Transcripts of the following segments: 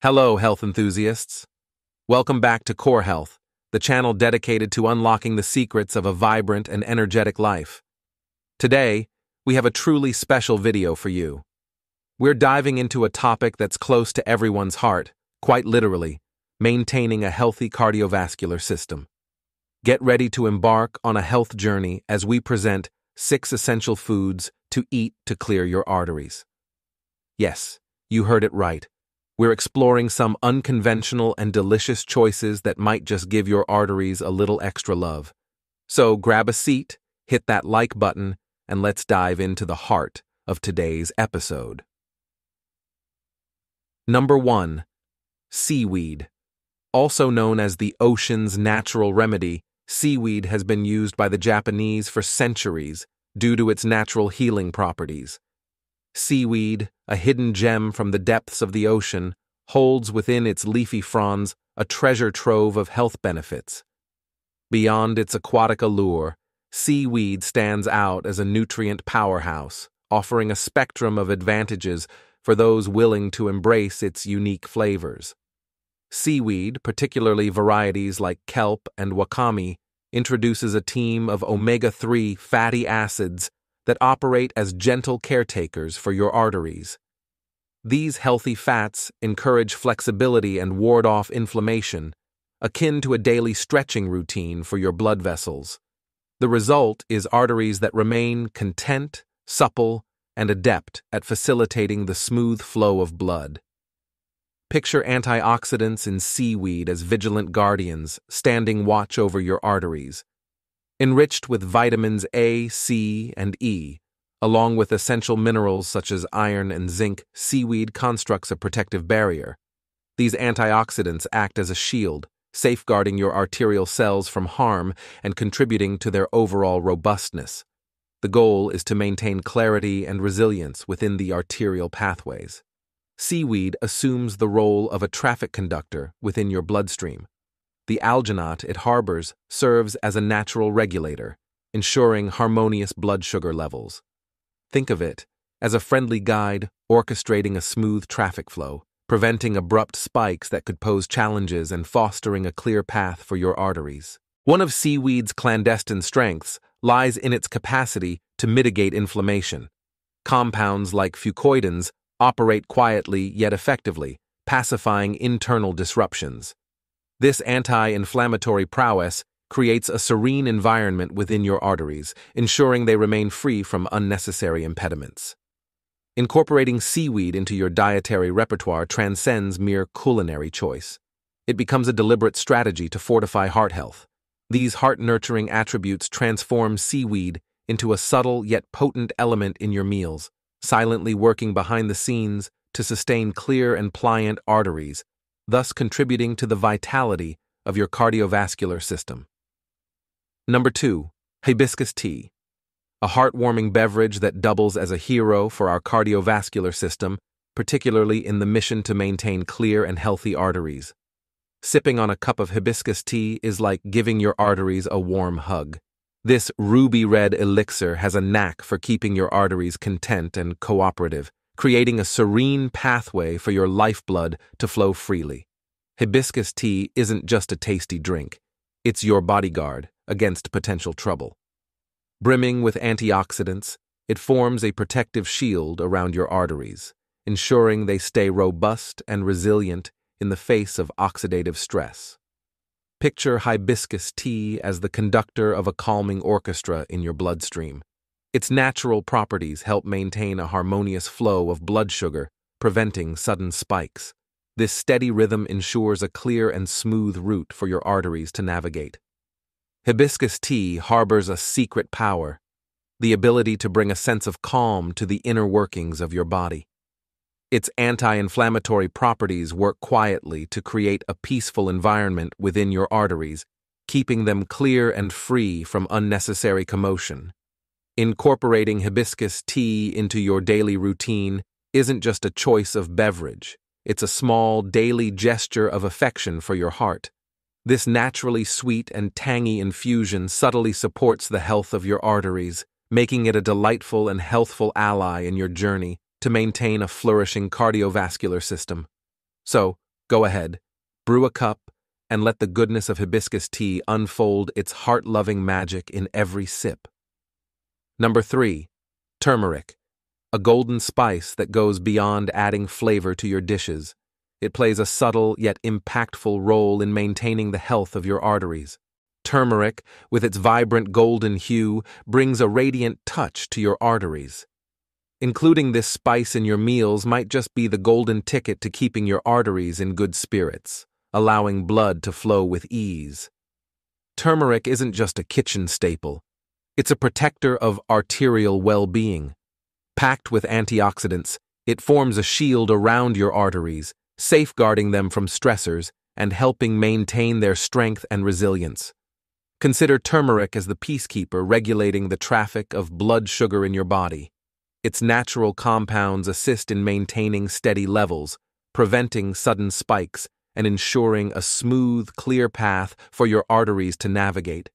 Hello, health enthusiasts. Welcome back to Core Health, the channel dedicated to unlocking the secrets of a vibrant and energetic life. Today, we have a truly special video for you. We're diving into a topic that's close to everyone's heart, quite literally, maintaining a healthy cardiovascular system. Get ready to embark on a health journey as we present six essential foods to eat to clear your arteries. Yes, you heard it right we're exploring some unconventional and delicious choices that might just give your arteries a little extra love. So grab a seat, hit that like button, and let's dive into the heart of today's episode. Number 1. Seaweed. Also known as the ocean's natural remedy, seaweed has been used by the Japanese for centuries due to its natural healing properties. Seaweed, a hidden gem from the depths of the ocean, holds within its leafy fronds a treasure trove of health benefits. Beyond its aquatic allure, seaweed stands out as a nutrient powerhouse, offering a spectrum of advantages for those willing to embrace its unique flavors. Seaweed, particularly varieties like kelp and wakame, introduces a team of omega 3 fatty acids that operate as gentle caretakers for your arteries. These healthy fats encourage flexibility and ward off inflammation, akin to a daily stretching routine for your blood vessels. The result is arteries that remain content, supple, and adept at facilitating the smooth flow of blood. Picture antioxidants in seaweed as vigilant guardians, standing watch over your arteries, enriched with vitamins A, C, and E, along with essential minerals such as iron and zinc, seaweed constructs a protective barrier. These antioxidants act as a shield, safeguarding your arterial cells from harm and contributing to their overall robustness. The goal is to maintain clarity and resilience within the arterial pathways. Seaweed assumes the role of a traffic conductor within your bloodstream, the alginate it harbors serves as a natural regulator, ensuring harmonious blood sugar levels. Think of it as a friendly guide orchestrating a smooth traffic flow, preventing abrupt spikes that could pose challenges and fostering a clear path for your arteries. One of seaweed's clandestine strengths lies in its capacity to mitigate inflammation. Compounds like fucoidans operate quietly yet effectively, pacifying internal disruptions. This anti-inflammatory prowess creates a serene environment within your arteries, ensuring they remain free from unnecessary impediments. Incorporating seaweed into your dietary repertoire transcends mere culinary choice. It becomes a deliberate strategy to fortify heart health. These heart-nurturing attributes transform seaweed into a subtle yet potent element in your meals, silently working behind the scenes to sustain clear and pliant arteries thus contributing to the vitality of your cardiovascular system. Number 2. Hibiscus tea. A heartwarming beverage that doubles as a hero for our cardiovascular system, particularly in the mission to maintain clear and healthy arteries. Sipping on a cup of hibiscus tea is like giving your arteries a warm hug. This ruby red elixir has a knack for keeping your arteries content and cooperative, creating a serene pathway for your lifeblood to flow freely. Hibiscus tea isn't just a tasty drink, it's your bodyguard against potential trouble. Brimming with antioxidants, it forms a protective shield around your arteries, ensuring they stay robust and resilient in the face of oxidative stress. Picture hibiscus tea as the conductor of a calming orchestra in your bloodstream. Its natural properties help maintain a harmonious flow of blood sugar, preventing sudden spikes. This steady rhythm ensures a clear and smooth route for your arteries to navigate. Hibiscus tea harbors a secret power, the ability to bring a sense of calm to the inner workings of your body. Its anti-inflammatory properties work quietly to create a peaceful environment within your arteries, keeping them clear and free from unnecessary commotion. Incorporating hibiscus tea into your daily routine isn't just a choice of beverage, it's a small, daily gesture of affection for your heart. This naturally sweet and tangy infusion subtly supports the health of your arteries, making it a delightful and healthful ally in your journey to maintain a flourishing cardiovascular system. So, Go ahead, brew a cup, and let the goodness of hibiscus tea unfold its heart loving magic in every sip. Number three, turmeric, a golden spice that goes beyond adding flavor to your dishes. It plays a subtle yet impactful role in maintaining the health of your arteries. Turmeric, with its vibrant golden hue, brings a radiant touch to your arteries. Including this spice in your meals might just be the golden ticket to keeping your arteries in good spirits allowing blood to flow with ease. Turmeric isn't just a kitchen staple, it's a protector of arterial well being. Packed with antioxidants, it forms a shield around your arteries, safeguarding them from stressors and helping maintain their strength and resilience. Consider turmeric as the peacekeeper regulating the traffic of blood sugar in your body. Its natural compounds assist in maintaining steady levels, preventing sudden spikes and ensuring a smooth, clear path for your arteries to navigate.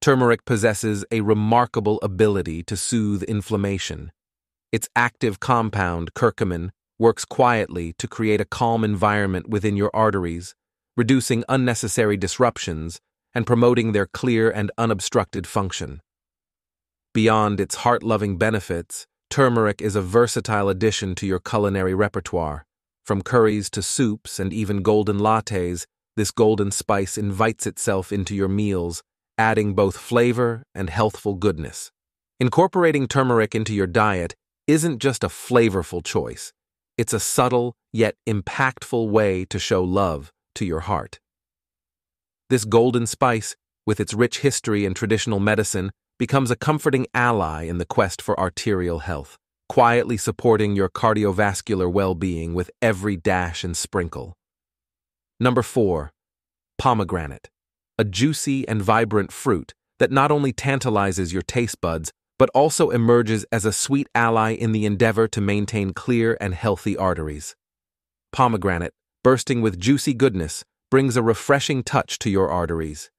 Turmeric possesses a remarkable ability to soothe inflammation. Its active compound, curcumin, works quietly to create a calm environment within your arteries, reducing unnecessary disruptions and promoting their clear and unobstructed function. Beyond its heart loving benefits, turmeric is a versatile addition to your culinary repertoire. From curries to soups and even golden lattes, this golden spice invites itself into your meals, adding both flavor and healthful goodness. Incorporating turmeric into your diet isn't just a flavorful choice, it's a subtle yet impactful way to show love to your heart. This golden spice, with its rich history and traditional medicine, becomes a comforting ally in the quest for arterial health quietly supporting your cardiovascular well being with every dash and sprinkle. Number four, pomegranate, a juicy and vibrant fruit that not only tantalizes your taste buds, but also emerges as a sweet ally in the endeavor to maintain clear and healthy arteries. Pomegranate, bursting with juicy goodness, brings a refreshing touch to your arteries.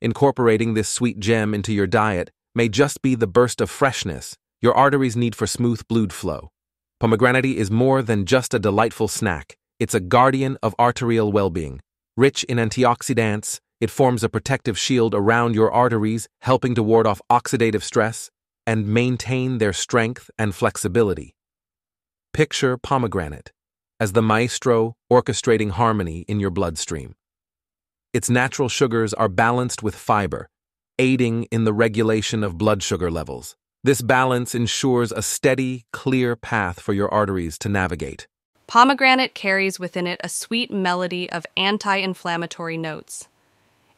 Incorporating this sweet gem into your diet may just be the burst of freshness your arteries need for smooth blood flow. Pomegranate is more than just a delightful snack, it's a guardian of arterial well being. Rich in antioxidants, it forms a protective shield around your arteries, helping to ward off oxidative stress and maintain their strength and flexibility. Picture pomegranate as the maestro orchestrating harmony in your bloodstream. Its natural sugars are balanced with fiber, aiding in the regulation of blood sugar levels. This balance ensures a steady, clear path for your arteries to navigate. Pomegranate carries within it a sweet melody of anti inflammatory notes.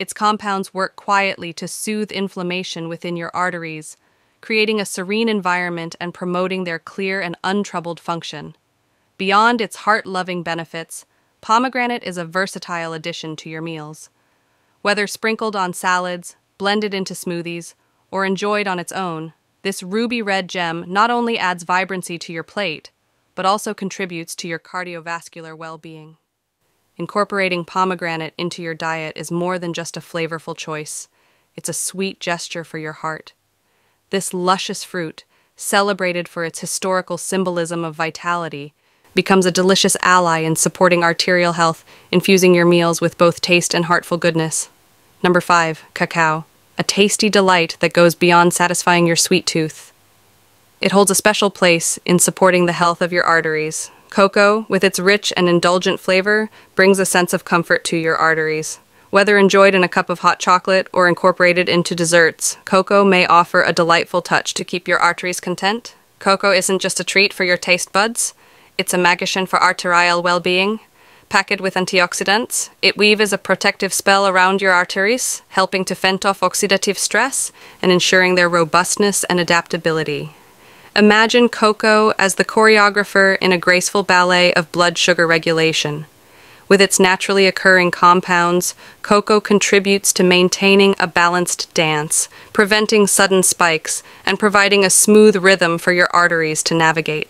Its compounds work quietly to soothe inflammation within your arteries, creating a serene environment and promoting their clear and untroubled function. Beyond its heart loving benefits, pomegranate is a versatile addition to your meals. Whether sprinkled on salads, blended into smoothies, or enjoyed on its own, this ruby red gem not only adds vibrancy to your plate, but also contributes to your cardiovascular well being. Incorporating pomegranate into your diet is more than just a flavorful choice, it's a sweet gesture for your heart. This luscious fruit, celebrated for its historical symbolism of vitality, becomes a delicious ally in supporting arterial health, infusing your meals with both taste and heartful goodness. Number 5. Cacao a tasty delight that goes beyond satisfying your sweet tooth. It holds a special place in supporting the health of your arteries. Cocoa, with its rich and indulgent flavor, brings a sense of comfort to your arteries. Whether enjoyed in a cup of hot chocolate or incorporated into desserts, cocoa may offer a delightful touch to keep your arteries content. Cocoa isn't just a treat for your taste buds, it's a magician for arterial well being, packed with antioxidants. It weaves a protective spell around your arteries, helping to fend off oxidative stress and ensuring their robustness and adaptability. Imagine cocoa as the choreographer in a graceful ballet of blood sugar regulation. With its naturally occurring compounds, cocoa contributes to maintaining a balanced dance, preventing sudden spikes, and providing a smooth rhythm for your arteries to navigate.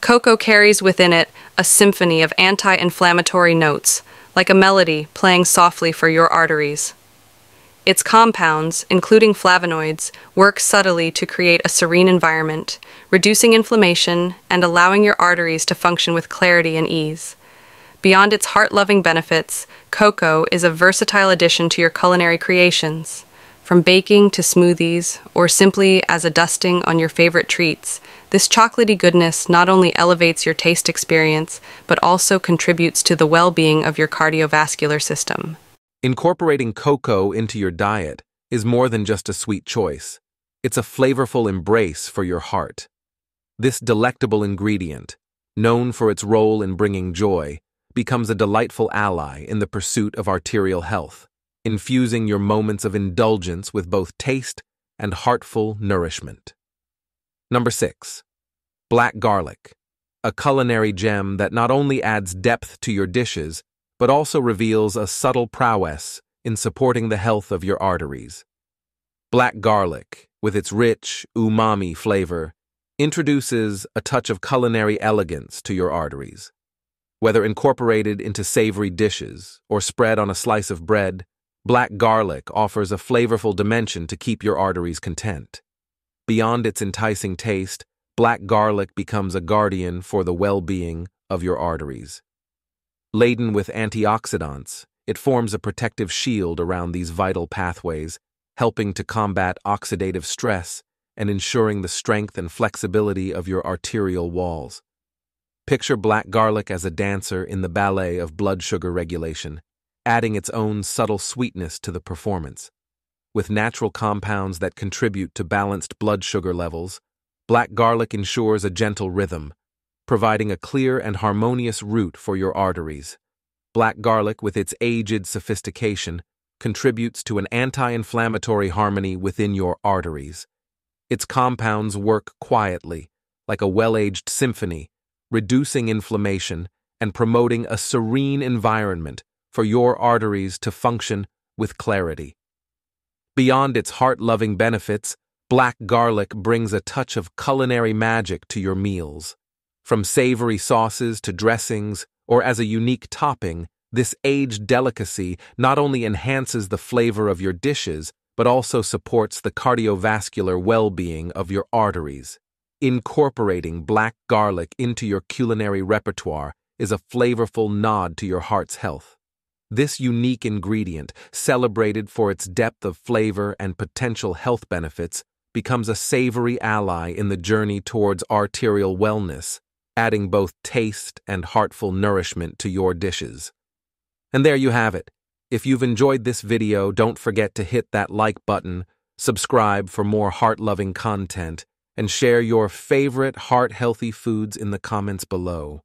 Cocoa carries within it a symphony of anti inflammatory notes, like a melody playing softly for your arteries. Its compounds, including flavonoids, work subtly to create a serene environment, reducing inflammation and allowing your arteries to function with clarity and ease. Beyond its heart loving benefits, cocoa is a versatile addition to your culinary creations. From baking to smoothies, or simply as a dusting on your favorite treats, this chocolatey goodness not only elevates your taste experience, but also contributes to the well being of your cardiovascular system. Incorporating cocoa into your diet is more than just a sweet choice. It's a flavorful embrace for your heart. This delectable ingredient, known for its role in bringing joy, becomes a delightful ally in the pursuit of arterial health, infusing your moments of indulgence with both taste and heartful nourishment. Number 6. Black garlic, a culinary gem that not only adds depth to your dishes, but also reveals a subtle prowess in supporting the health of your arteries. Black garlic, with its rich, umami flavor, introduces a touch of culinary elegance to your arteries. Whether incorporated into savory dishes or spread on a slice of bread, black garlic offers a flavorful dimension to keep your arteries content. Beyond its enticing taste, black garlic becomes a guardian for the well-being of your arteries. Laden with antioxidants, it forms a protective shield around these vital pathways, helping to combat oxidative stress and ensuring the strength and flexibility of your arterial walls. Picture black garlic as a dancer in the ballet of blood sugar regulation, adding its own subtle sweetness to the performance. With natural compounds that contribute to balanced blood sugar levels, black garlic ensures a gentle rhythm, providing a clear and harmonious route for your arteries. Black garlic, with its aged sophistication, contributes to an anti-inflammatory harmony within your arteries. Its compounds work quietly, like a well-aged symphony, reducing inflammation, and promoting a serene environment for your arteries to function with clarity. Beyond its heart-loving benefits, black garlic brings a touch of culinary magic to your meals. From savory sauces to dressings, or as a unique topping, this aged delicacy not only enhances the flavor of your dishes, but also supports the cardiovascular well-being of your arteries. Incorporating black garlic into your culinary repertoire is a flavorful nod to your heart's health. This unique ingredient, celebrated for its depth of flavor and potential health benefits, becomes a savory ally in the journey towards arterial wellness, adding both taste and heartful nourishment to your dishes. And there you have it. If you've enjoyed this video, don't forget to hit that like button, subscribe for more heart-loving content, and share your favorite heart-healthy foods in the comments below.